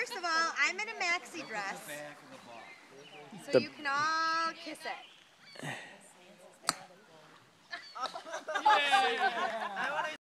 First of all, I'm in a maxi dress, so you can all kiss it.